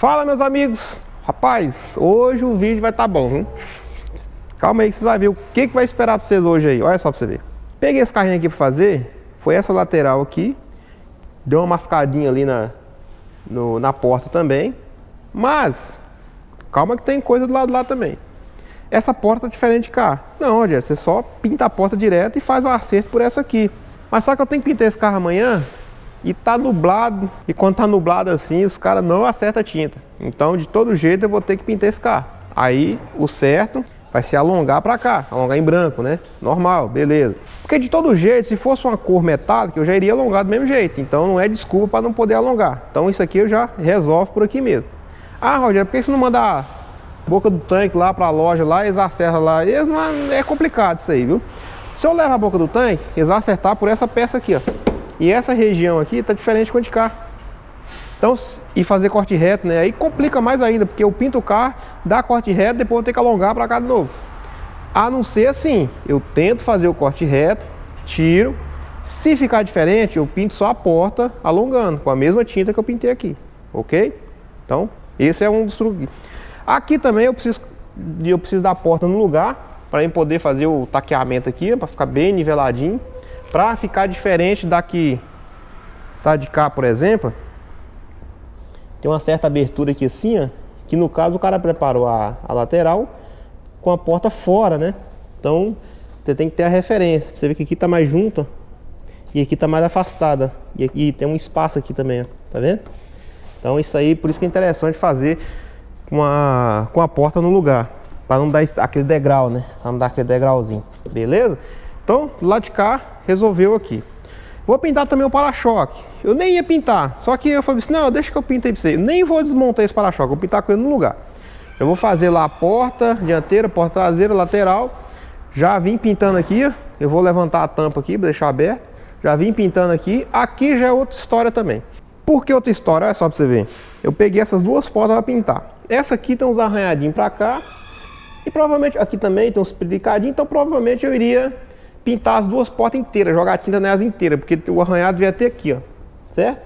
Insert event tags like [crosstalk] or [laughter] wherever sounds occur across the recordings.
Fala meus amigos, rapaz, hoje o vídeo vai estar tá bom? Calma aí que vocês vão ver o que, que vai esperar pra vocês hoje aí, olha só pra você ver. Peguei esse carrinho aqui pra fazer, foi essa lateral aqui, deu uma mascadinha ali na, no, na porta também, mas calma que tem coisa do lado lá também. Essa porta é diferente de cá. Não, Rogério, você só pinta a porta direto e faz o acerto por essa aqui. Mas só que eu tenho que pintar esse carro amanhã e tá nublado. E quando tá nublado assim, os caras não acertam a tinta. Então, de todo jeito, eu vou ter que pintar esse carro. Aí, o certo vai ser alongar para cá, alongar em branco, né? Normal, beleza. Porque de todo jeito, se fosse uma cor metálica, eu já iria alongar do mesmo jeito. Então, não é desculpa para não poder alongar. Então, isso aqui eu já resolvo por aqui mesmo. Ah, Rogério, por que você não manda boca do tanque lá para a loja lá, eles acertam lá? Eles é complicado isso aí, viu? Se eu levar a boca do tanque, eles vão acertar por essa peça aqui, ó. E essa região aqui tá diferente com a de cá. Então, e fazer corte reto, né? Aí complica mais ainda, porque eu pinto o carro, dá corte reto, depois eu ter que alongar para cá de novo. A não ser assim, eu tento fazer o corte reto, tiro. Se ficar diferente, eu pinto só a porta alongando, com a mesma tinta que eu pintei aqui, ok? Então, esse é um dos truques. Aqui também eu preciso, eu preciso da porta no lugar, para poder fazer o taqueamento aqui, para ficar bem niveladinho, para ficar diferente daqui tá de cá, por exemplo. Tem uma certa abertura aqui assim, ó, que no caso o cara preparou a, a lateral com a porta fora, né? Então você tem que ter a referência. Você vê que aqui tá mais junto, ó, e aqui tá mais afastada. E aqui tem um espaço aqui também, ó, tá vendo? Então isso aí, por isso que é interessante fazer com a, com a porta no lugar. Para não dar aquele degrau, né? Para não dar aquele degrauzinho. Beleza? Então, lá de cá, resolveu aqui. Vou pintar também o para-choque. Eu nem ia pintar, só que eu falei assim, não, deixa que eu pinto aí pra você. Nem vou desmontar esse para-choque, vou pintar com ele no lugar. Eu vou fazer lá a porta dianteira, porta traseira, lateral. Já vim pintando aqui, eu vou levantar a tampa aqui deixar aberto. Já vim pintando aqui. Aqui já é outra história também. Por que outra história? Olha só para você ver. Eu peguei essas duas portas para pintar. Essa aqui tem uns arranhadinhos para cá e provavelmente, aqui também tem uns predicadinhos, então provavelmente eu iria pintar as duas portas inteiras, jogar tinta nelas inteiras, porque o arranhado devia ter aqui, ó. Certo?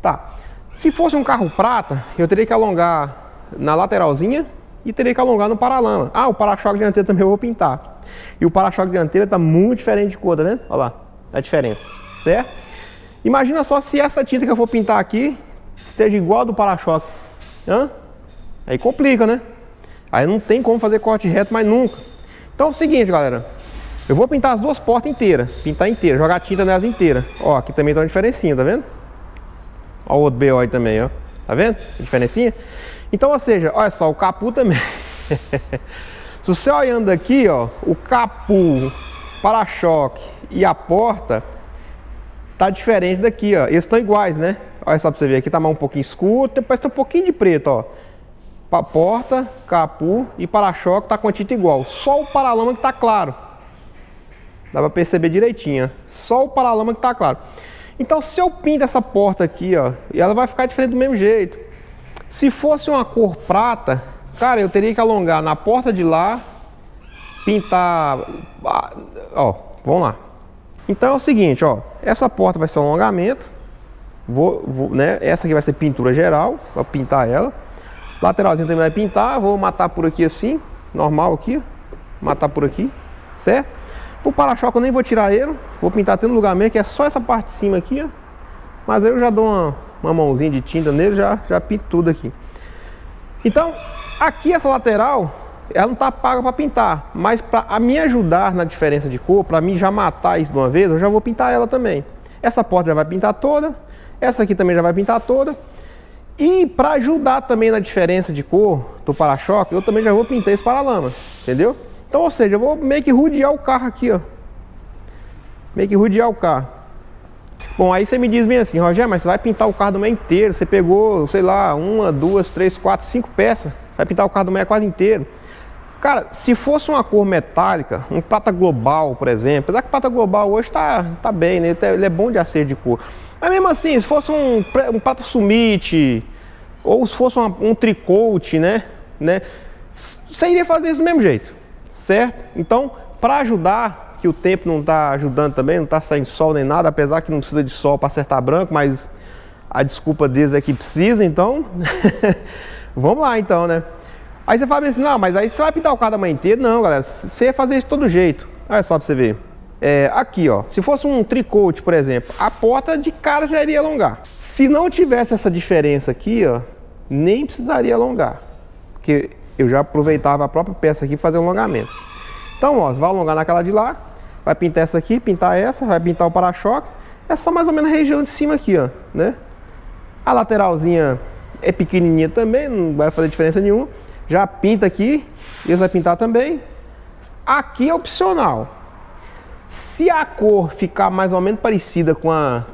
Tá. Se fosse um carro prata, eu teria que alongar na lateralzinha e teria que alongar no paralama. Ah, o para-choque dianteiro também eu vou pintar. E o para-choque dianteiro está muito diferente de cor, tá vendo? Olha lá, a diferença, certo? Imagina só se essa tinta que eu vou pintar aqui esteja igual a do para-choque. Aí complica, né? Aí não tem como fazer corte reto mais nunca. Então é o seguinte, galera. Eu vou pintar as duas portas inteiras. Pintar inteira, jogar tinta nelas inteiras. Ó, aqui também tem uma diferencinha, tá vendo? Ó o outro BO aí também, ó. Tá vendo? Diferencinha? Então, ou seja, olha só, o capu também. [laughs] Se você olhando aqui, ó, o capu, para-choque e a porta tá diferente daqui, ó. Eles estão iguais, né? Olha só pra você ver, aqui tá mais um pouquinho escuro, depois tem um pouquinho de preto, ó porta, capu e para-choque tá com a tinta igual. Só o paralama que tá claro. Dá para perceber direitinho. Só o paralama que tá claro. Então se eu pinto essa porta aqui, ó, e ela vai ficar diferente do mesmo jeito. Se fosse uma cor prata, cara, eu teria que alongar na porta de lá, pintar, ah, ó, vamos lá. Então é o seguinte, ó, essa porta vai ser um alongamento, vou, vou né, essa aqui vai ser pintura geral, vou pintar ela. Lateralzinho também vai pintar, vou matar por aqui assim, normal aqui, matar por aqui, certo? O para-choque eu nem vou tirar ele, vou pintar até no lugar mesmo, que é só essa parte de cima aqui, ó. Mas aí eu já dou uma, uma mãozinha de tinta nele, já, já pinto tudo aqui. Então, aqui essa lateral, ela não tá paga para pintar, mas para me ajudar na diferença de cor, para mim já matar isso de uma vez, eu já vou pintar ela também. Essa porta já vai pintar toda, essa aqui também já vai pintar toda. E para ajudar também na diferença de cor do para-choque, eu também já vou pintar esse paralama, entendeu? Então, ou seja, eu vou meio que rodear o carro aqui, ó. Meio que rodear o carro. Bom, aí você me diz bem assim, Rogério, mas você vai pintar o carro do meio inteiro, você pegou, sei lá, uma, duas, três, quatro, cinco peças, vai pintar o carro do meio quase inteiro. Cara, se fosse uma cor metálica, um prata global, por exemplo, apesar que prata global hoje tá, tá bem, né? Ele é bom de acerto de cor. Mas mesmo assim, se fosse um, um prata sumite, ou se fosse uma, um tricote, né, né? Você iria fazer isso do mesmo jeito, certo? Então, para ajudar, que o tempo não está ajudando também, não está saindo sol nem nada, apesar que não precisa de sol para acertar branco, mas a desculpa deles é que precisa, então [laughs] vamos lá então, né? Aí você fala assim, não, mas aí você vai pintar o carro da manhã inteira? Não, galera, você ia fazer isso de todo jeito. Olha só pra você ver. É, aqui, ó, se fosse um tricote, por exemplo, a porta de cara já iria alongar. Se não tivesse essa diferença aqui, ó, nem precisaria alongar. Porque eu já aproveitava a própria peça aqui para fazer o alongamento. Então, ó, você vai alongar naquela de lá, vai pintar essa aqui, pintar essa, vai pintar o para-choque. É só mais ou menos a região de cima aqui, ó, né? A lateralzinha é pequenininha também, não vai fazer diferença nenhuma. Já pinta aqui, eles vai pintar também. Aqui é opcional. Se a cor ficar mais ou menos parecida com a,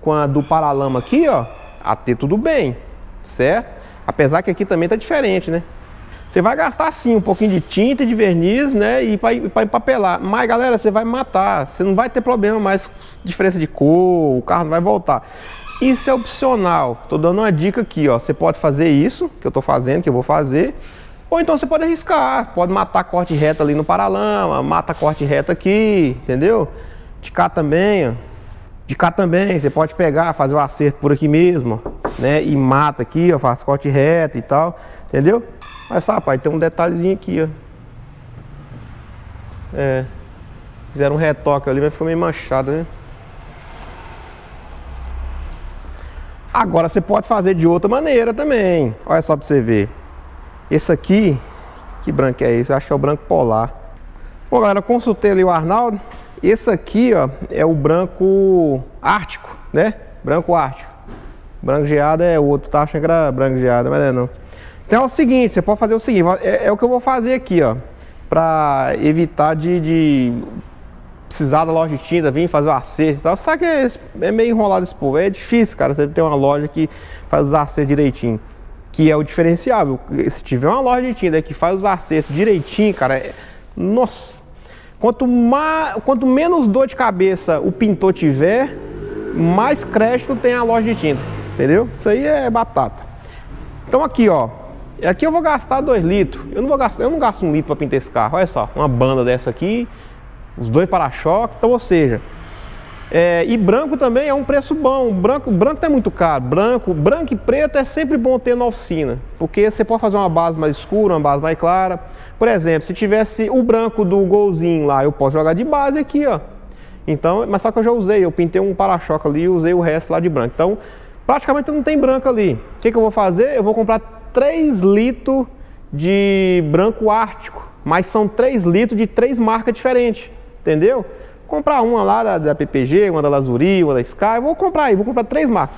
com a do paralama aqui, ó, até tudo bem, certo? Apesar que aqui também tá diferente, né? Você vai gastar sim um pouquinho de tinta e de verniz, né? E para empapelar. Mas galera, você vai matar. Você não vai ter problema mais diferença de cor, o carro não vai voltar. Isso é opcional. Tô dando uma dica aqui, ó. Você pode fazer isso que eu tô fazendo, que eu vou fazer. Ou então você pode arriscar, pode matar corte reto ali no paralama, mata corte reto aqui, entendeu? De cá também, ó. De cá também, você pode pegar, fazer o acerto por aqui mesmo, né? E mata aqui, ó, faz corte reto e tal, entendeu? Mas rapaz, tem um detalhezinho aqui, ó. É. Fizeram um retoque ali, mas ficou meio manchado, né? Agora você pode fazer de outra maneira também. Olha só pra você ver. Esse aqui, que branco é esse? Eu acho que é o branco polar. Bom, galera, consultei ali o Arnaldo. Esse aqui, ó, é o branco ártico, né? Branco ártico. Branco geado é outro, tá achando que era branco geado, mas é não. Então é o seguinte, você pode fazer o seguinte, é, é o que eu vou fazer aqui, ó. Pra evitar de, de precisar da loja de tinta, vir fazer o acerto e tal. Sabe que é, é meio enrolado esse povo. É difícil, cara, você ter uma loja que faz os acertos direitinho que é o diferencial. Se tiver uma loja de tinta que faz os acertos direitinho, cara, é... nossa. Quanto, mais, quanto menos dor de cabeça o pintor tiver, mais crédito tem a loja de tinta, entendeu? Isso aí é batata. Então aqui, ó, aqui eu vou gastar 2 litros. Eu não vou gastar, eu não gasto um litro para pintar esse carro. Olha só, uma banda dessa aqui, os dois para-choque, então, ou seja, é, e branco também é um preço bom. Branco, branco é muito caro. Branco, branco e preto é sempre bom ter na oficina, porque você pode fazer uma base mais escura, uma base mais clara. Por exemplo, se tivesse o branco do golzinho lá, eu posso jogar de base aqui, ó. Então, mas só que eu já usei, eu pintei um para-choque ali e usei o resto lá de branco. Então, praticamente não tem branco ali. O que, que eu vou fazer? Eu vou comprar 3 litros de branco ártico, mas são 3 litros de três marcas diferentes, entendeu? Comprar uma lá da, da PPG, uma da Lazuri, uma da Sky, vou comprar aí, vou comprar três marcas.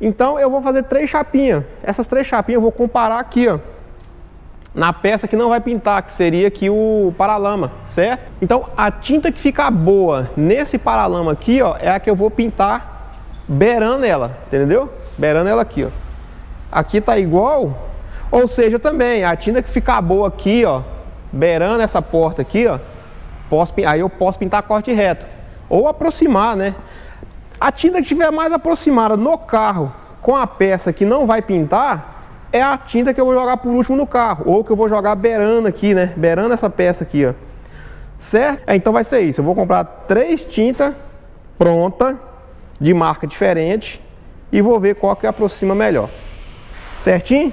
Então eu vou fazer três chapinhas. Essas três chapinhas eu vou comparar aqui, ó. Na peça que não vai pintar, que seria aqui o paralama, certo? Então a tinta que ficar boa nesse paralama aqui, ó, é a que eu vou pintar beirando ela, entendeu? Beirando ela aqui, ó. Aqui tá igual, ou seja, também a tinta que ficar boa aqui, ó, beirando essa porta aqui, ó, Posso, aí eu posso pintar corte reto. Ou aproximar, né? A tinta que estiver mais aproximada no carro com a peça que não vai pintar, é a tinta que eu vou jogar por último no carro. Ou que eu vou jogar beirando aqui, né? Beirando essa peça aqui, ó. Certo? É, então vai ser isso. Eu vou comprar três tintas pronta de marca diferente e vou ver qual que aproxima melhor. Certinho?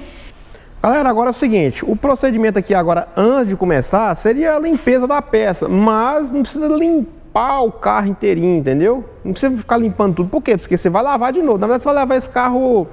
Galera, agora é o seguinte, o procedimento aqui agora, antes de começar, seria a limpeza da peça, mas não precisa limpar o carro inteirinho, entendeu? Não precisa ficar limpando tudo, por quê? Porque você vai lavar de novo, na verdade você vai lavar esse carro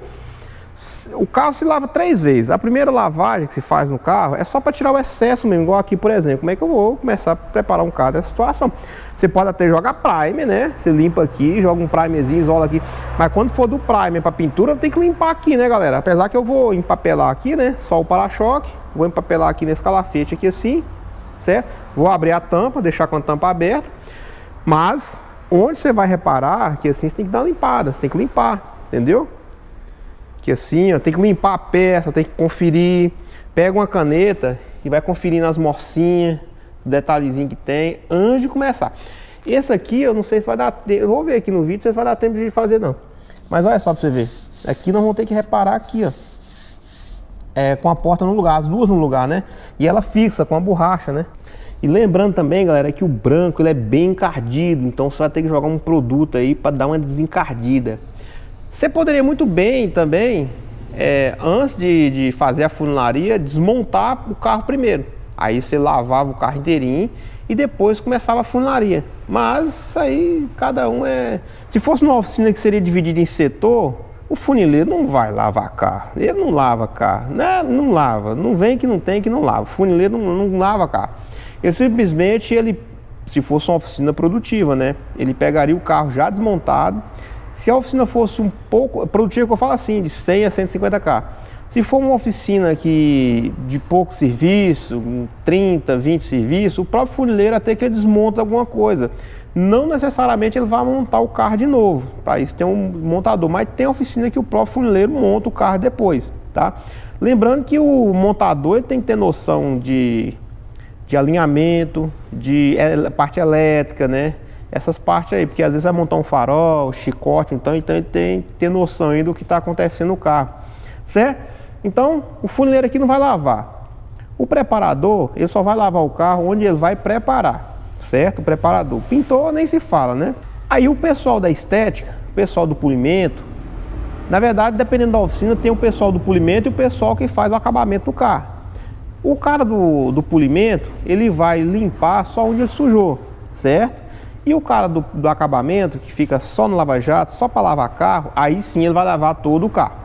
o carro se lava três vezes. A primeira lavagem que se faz no carro é só para tirar o excesso mesmo, igual aqui, por exemplo. Como é que eu vou começar a preparar um carro dessa situação? Você pode até jogar primer, né? Você limpa aqui, joga um primerzinho, isola aqui. Mas quando for do primer para pintura, tem que limpar aqui, né, galera? Apesar que eu vou empapelar aqui, né? Só o para-choque. Vou empapelar aqui nesse calafete aqui assim, certo? Vou abrir a tampa, deixar com a tampa aberta. Mas onde você vai reparar que assim você tem que dar uma limpada, você tem que limpar, entendeu? Que assim, ó, tem que limpar a peça, tem que conferir. Pega uma caneta e vai conferir nas morcinhas, os detalhezinhos que tem, antes de começar. Esse aqui eu não sei se vai dar tempo, eu vou ver aqui no vídeo se vai dar tempo de fazer não. Mas olha só pra você ver. Aqui nós vamos ter que reparar aqui, ó. É, com a porta no lugar, as duas no lugar, né? E ela fixa com a borracha, né? E lembrando também, galera, que o branco ele é bem encardido, então você vai ter que jogar um produto aí para dar uma desencardida. Você poderia muito bem também, é, antes de, de fazer a funilaria, desmontar o carro primeiro. Aí você lavava o carro inteirinho e depois começava a funilaria. Mas aí, cada um é. Se fosse numa oficina que seria dividida em setor, o funileiro não vai lavar carro. Ele não lava carro. Né? Não lava. Não vem que não tem que não lava. O funileiro não, não lava carro. Ele simplesmente, ele, se fosse uma oficina produtiva, né? Ele pegaria o carro já desmontado. Se a oficina fosse um pouco produtiva, que eu falo assim, de 100 a 150k. Se for uma oficina que de pouco serviço, 30, 20 serviços, o próprio funileiro até que ele desmonta alguma coisa. Não necessariamente ele vai montar o carro de novo, para isso tem um montador, mas tem oficina que o próprio funileiro monta o carro depois, tá? Lembrando que o montador tem que ter noção de de alinhamento, de parte elétrica, né? Essas partes aí, porque às vezes vai montar um farol, chicote, então, então ele tem que ter noção aí do que está acontecendo no carro, certo? Então, o funileiro aqui não vai lavar. O preparador, ele só vai lavar o carro onde ele vai preparar, certo? O preparador. Pintor nem se fala, né? Aí o pessoal da estética, o pessoal do polimento, na verdade, dependendo da oficina, tem o pessoal do polimento e o pessoal que faz o acabamento do carro. O cara do, do polimento, ele vai limpar só onde ele sujou, certo? E o cara do, do acabamento, que fica só no lava-jato, só para lavar carro, aí sim ele vai lavar todo o carro.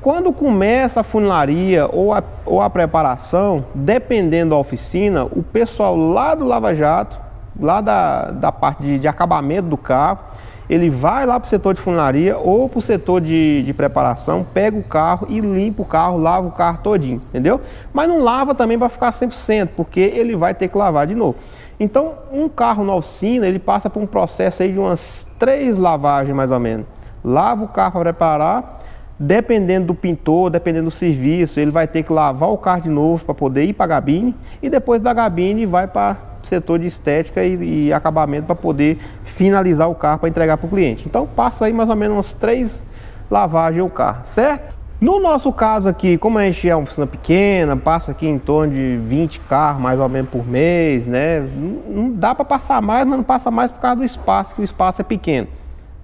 Quando começa a funilaria ou a, ou a preparação, dependendo da oficina, o pessoal lá do lava-jato, lá da, da parte de, de acabamento do carro, ele vai lá para o setor de funilaria ou para o setor de, de, preparação, pega o carro e limpa o carro, lava o carro todinho, entendeu? Mas não lava também para ficar 100%, porque ele vai ter que lavar de novo. Então, um carro na oficina, ele passa por um processo aí de umas três lavagens mais ou menos. Lava o carro para preparar, dependendo do pintor, dependendo do serviço, ele vai ter que lavar o carro de novo para poder ir para a gabine e depois da gabine vai para setor de estética e, e acabamento para poder finalizar o carro para entregar para o cliente. Então passa aí mais ou menos umas três lavagens o carro, certo? No nosso caso aqui, como a gente é uma oficina pequena, passa aqui em torno de 20 carros mais ou menos por mês, né? Não dá para passar mais, mas não passa mais por causa do espaço, que o espaço é pequeno,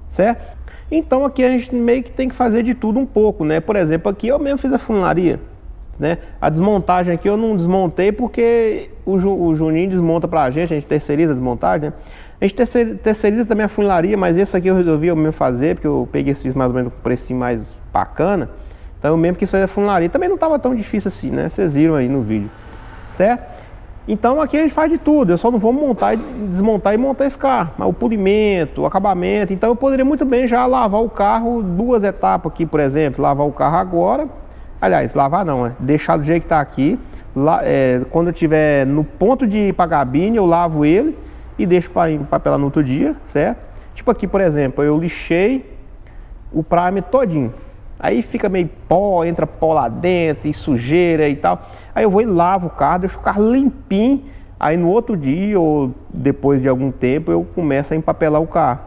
certo? Então aqui a gente meio que tem que fazer de tudo um pouco, né? Por exemplo, aqui eu mesmo fiz a funilaria. Né? A desmontagem aqui eu não desmontei porque o, Ju, o Juninho desmonta pra gente, a gente terceiriza a desmontagem, né? A gente terceiriza também a funilaria, mas esse aqui eu resolvi eu mesmo fazer, porque eu peguei esse mais ou menos com um precinho mais bacana. Então eu mesmo quis fazer a funilaria. Também não estava tão difícil assim, né? Vocês viram aí no vídeo, certo? Então aqui a gente faz de tudo, eu só não vou montar, desmontar e montar esse carro. Mas o polimento, o acabamento, então eu poderia muito bem já lavar o carro duas etapas aqui, por exemplo, lavar o carro agora, Aliás, lavar não, é deixar do jeito que está aqui. Lá, é, quando eu estiver no ponto de ir para a eu lavo ele e deixo para empapelar no outro dia, certo? Tipo aqui, por exemplo, eu lixei o prime todinho. Aí fica meio pó, entra pó lá dentro e sujeira e tal. Aí eu vou e lavo o carro, deixo o carro limpinho. Aí no outro dia ou depois de algum tempo eu começo a empapelar o carro.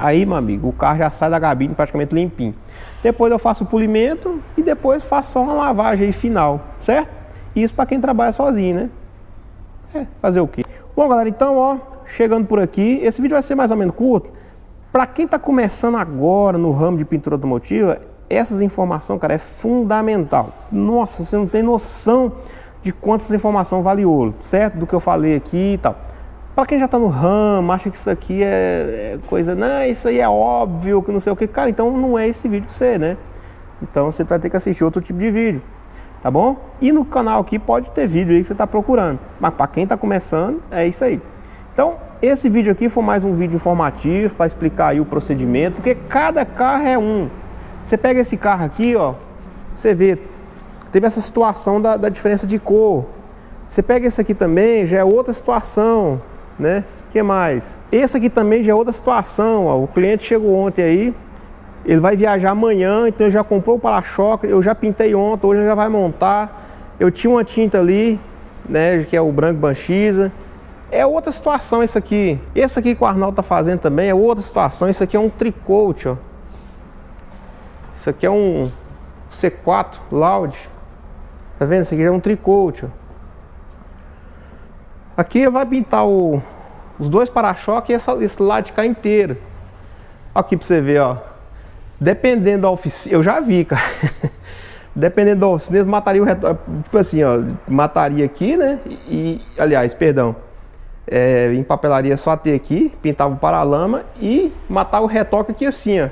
Aí, meu amigo, o carro já sai da gabine praticamente limpinho. Depois eu faço o polimento e depois faço só uma lavagem final, certo? Isso para quem trabalha sozinho, né? É, fazer o quê? Bom, galera, então, ó, chegando por aqui, esse vídeo vai ser mais ou menos curto. Para quem está começando agora no ramo de pintura automotiva, essas informações, cara, é fundamental. Nossa, você não tem noção de quantas informações vale ouro, certo? Do que eu falei aqui e tal. Para quem já está no ramo, acha que isso aqui é, é, coisa, não, isso aí é óbvio, que não sei o que, cara, então não é esse vídeo para você, né? Então você vai ter que assistir outro tipo de vídeo, tá bom? E no canal aqui pode ter vídeo aí que você está procurando, mas para quem está começando, é isso aí. Então, esse vídeo aqui foi mais um vídeo informativo para explicar aí o procedimento, porque cada carro é um. Você pega esse carro aqui, ó, você vê, teve essa situação da, da diferença de cor. Você pega esse aqui também, já é outra situação né? que mais? Esse aqui também já é outra situação, ó. o cliente chegou ontem aí, ele vai viajar amanhã, então já comprou o para-choque, eu já pintei ontem, hoje já vai montar. Eu tinha uma tinta ali, né, que é o branco banchisa. É outra situação esse aqui. Esse aqui que o Arnaldo tá fazendo também é outra situação. Isso aqui é um tricoat, ó. Isso aqui é um C4 Loud. Tá vendo? Isso aqui é um tricoat, ó. Aqui vai pintar o, os dois para-choques e essa, esse lado de cá inteiro. Aqui para você ver, ó. Dependendo da oficina, eu já vi, [laughs] cara. Dependendo da oficina, eles matariam o retoque. Tipo assim, ó, mataria aqui, né? E, aliás, perdão. É, empapelaria só até aqui, pintava o paralama e matar o retoque aqui assim, ó.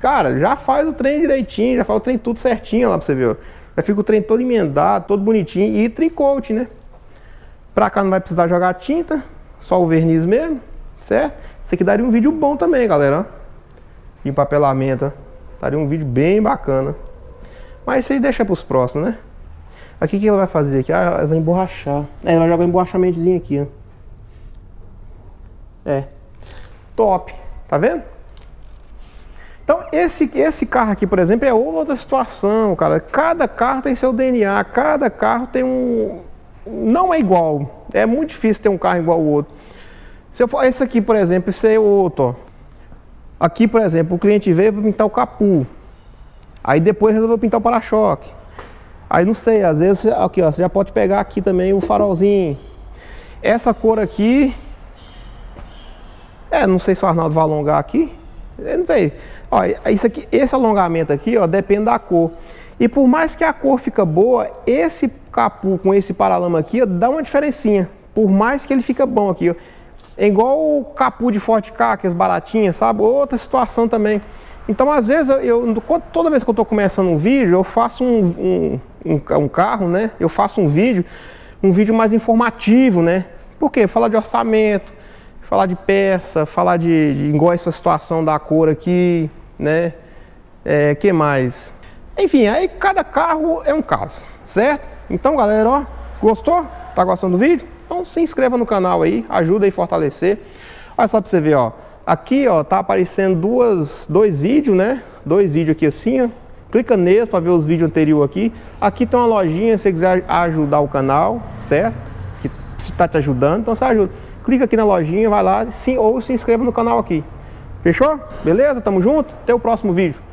Cara, já faz o trem direitinho, já faz o trem tudo certinho lá pra você ver, ó. Já fica o trem todo emendado, todo bonitinho e tricote, né? Pra cá não vai precisar jogar tinta, só o verniz mesmo, certo? Isso aqui daria um vídeo bom também, galera. De empapelamento. Daria um vídeo bem bacana. Mas isso aí deixa pros próximos, né? Aqui o que ela vai fazer aqui? Ah, ela vai emborrachar. É, ela joga um emborrachamentozinho aqui, ó. É. Top. Tá vendo? Então, esse, esse carro aqui, por exemplo, é outra situação, cara. Cada carro tem seu DNA, cada carro tem um. Não é igual. É muito difícil ter um carro igual ao outro. Se eu for esse aqui, por exemplo, esse é outro. Aqui, por exemplo, o cliente veio para pintar o capu. Aí depois resolveu pintar o para-choque. Aí não sei, às vezes aqui, ó, você já pode pegar aqui também o farolzinho. Essa cor aqui. É, não sei se o Arnaldo vai alongar aqui. Não sei. Ó, isso aqui, esse alongamento aqui, ó, depende da cor. E por mais que a cor fica boa, esse capu com esse paralama aqui, ó, dá uma diferencinha. Por mais que ele fica bom aqui, ó. É igual o capu de Forte K, que é baratinhas, sabe? Outra situação também. Então, às vezes, eu, toda vez que eu estou começando um vídeo, eu faço um, um, um, um, carro, né? Eu faço um vídeo, um vídeo mais informativo, né? Por quê? Falar de orçamento, falar de peça, falar de, de igual essa situação da cor aqui, né? É, que mais? Enfim, aí cada carro é um caso, certo? Então, galera, ó, gostou? Tá gostando do vídeo? Então se inscreva no canal aí, ajuda aí a fortalecer. Olha só pra você ver, ó. Aqui, ó, tá aparecendo duas, dois vídeos, né? Dois vídeos aqui assim, ó. Clica neles para ver os vídeos anteriores aqui. Aqui tem uma lojinha, se você quiser ajudar o canal, certo? Que está te ajudando, então você ajuda. Clica aqui na lojinha, vai lá sim, ou se inscreva no canal aqui. Fechou? Beleza? Tamo junto? Até o próximo vídeo.